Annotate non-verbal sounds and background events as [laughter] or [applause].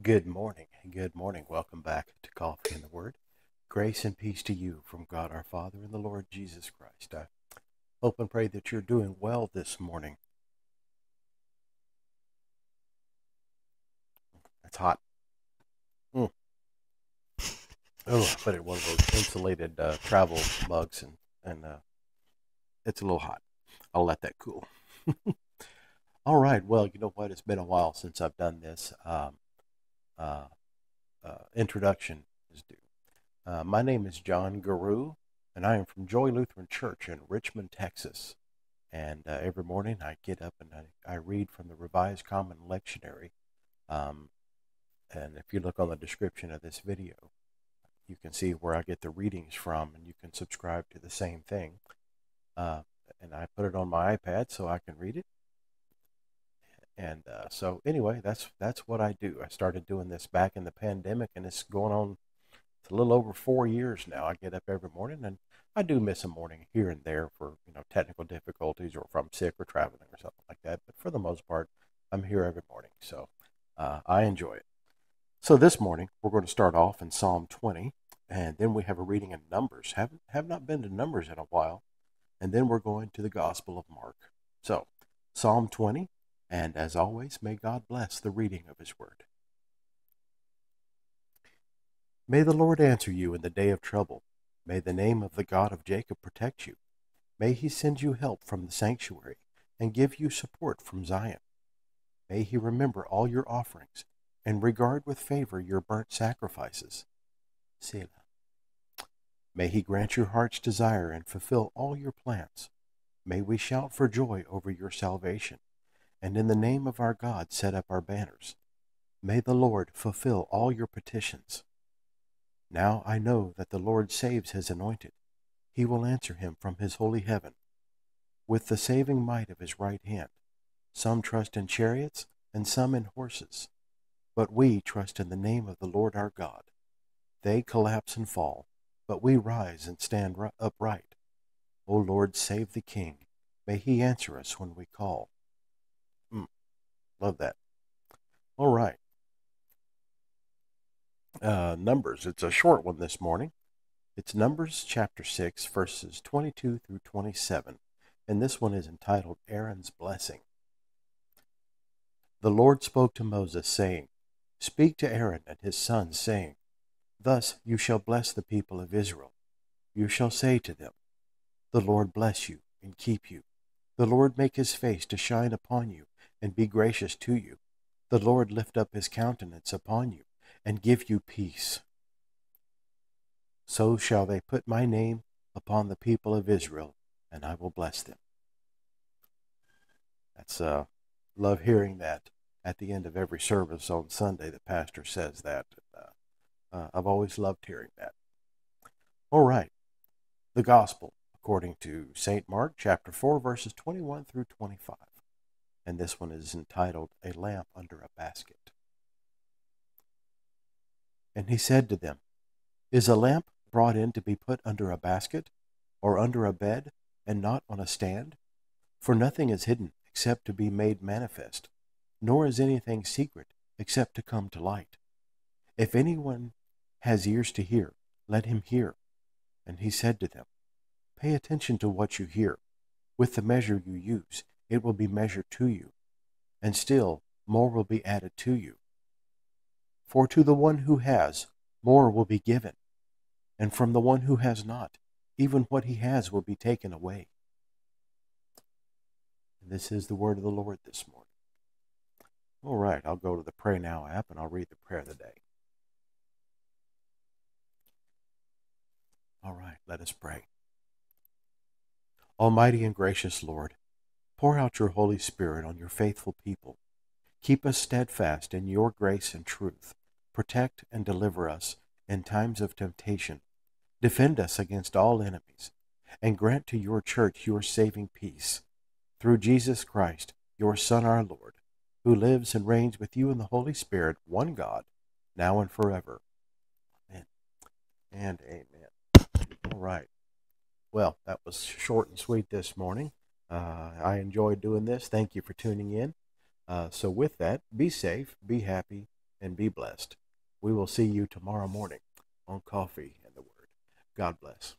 Good morning. Good morning. Welcome back to Coffee and the Word. Grace and peace to you from God our Father and the Lord Jesus Christ. I hope and pray that you're doing well this morning. It's hot. Mm. Oh, I put it in one of those insulated uh, travel mugs, and and uh, it's a little hot. I'll let that cool. [laughs] All right. Well, you know what? It's been a while since I've done this. Um, uh, uh, introduction is due. Uh, my name is John Guru, and I am from Joy Lutheran Church in Richmond, Texas. And uh, every morning I get up and I, I, read from the Revised Common Lectionary. Um, and if you look on the description of this video, you can see where I get the readings from, and you can subscribe to the same thing. Uh, and I put it on my iPad so I can read it. And uh, so anyway, that's that's what I do. I started doing this back in the pandemic, and it's going on. It's a little over four years now. I get up every morning, and I do miss a morning here and there for you know technical difficulties or if I'm sick or traveling or something like that. But for the most part, I'm here every morning, so uh, I enjoy it. So this morning we're going to start off in Psalm 20, and then we have a reading in Numbers. Have have not been to Numbers in a while, and then we're going to the Gospel of Mark. So Psalm 20 and as always, may God bless the reading of His Word. May the Lord answer you in the day of trouble. May the name of the God of Jacob protect you. May he send you help from the sanctuary and give you support from Zion. May he remember all your offerings and regard with favor your burnt sacrifices. Selah. May he grant your heart's desire and fulfill all your plans. May we shout for joy over your salvation and in the name of our God set up our banners. May the Lord fulfill all your petitions. Now I know that the Lord saves his anointed. He will answer him from his holy heaven. With the saving might of his right hand, some trust in chariots and some in horses. But we trust in the name of the Lord our God. They collapse and fall, but we rise and stand upright. O Lord, save the King. May he answer us when we call. Love that. All right. Uh, Numbers. It's a short one this morning. It's Numbers chapter 6, verses 22 through 27. And this one is entitled Aaron's Blessing. The Lord spoke to Moses, saying, Speak to Aaron and his sons, saying, Thus you shall bless the people of Israel. You shall say to them, The Lord bless you and keep you. The Lord make his face to shine upon you and be gracious to you. The Lord lift up his countenance upon you and give you peace. So shall they put my name upon the people of Israel, and I will bless them. That's uh love hearing that at the end of every service on Sunday. The pastor says that. Uh, uh, I've always loved hearing that. All right, the gospel according to Saint Mark chapter four verses twenty-one through twenty-five and this one is entitled A Lamp Under a Basket. And he said to them, Is a lamp brought in to be put under a basket, or under a bed, and not on a stand? For nothing is hidden except to be made manifest, nor is anything secret except to come to light. If anyone has ears to hear, let him hear. And he said to them, Pay attention to what you hear. With the measure you use, it will be measured to you, and still more will be added to you. For to the one who has, more will be given, and from the one who has not, even what he has will be taken away. And this is the word of the Lord this morning. All right, I'll go to the Pray Now app and I'll read the prayer of the day. All right, let us pray. Almighty and gracious Lord, Pour out your Holy Spirit on your faithful people. Keep us steadfast in your grace and truth. Protect and deliver us in times of temptation. Defend us against all enemies, and grant to your church your saving peace. Through Jesus Christ, your Son, our Lord, who lives and reigns with you in the Holy Spirit, one God, now and forever. Amen and amen. All right. Well, that was short and sweet this morning. Uh, I enjoyed doing this. Thank you for tuning in. Uh, so, with that, be safe, be happy, and be blessed. We will see you tomorrow morning on Coffee and the Word. God bless.